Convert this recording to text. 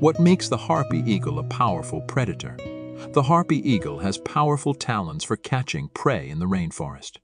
What makes the harpy eagle a powerful predator? The harpy eagle has powerful talons for catching prey in the rainforest.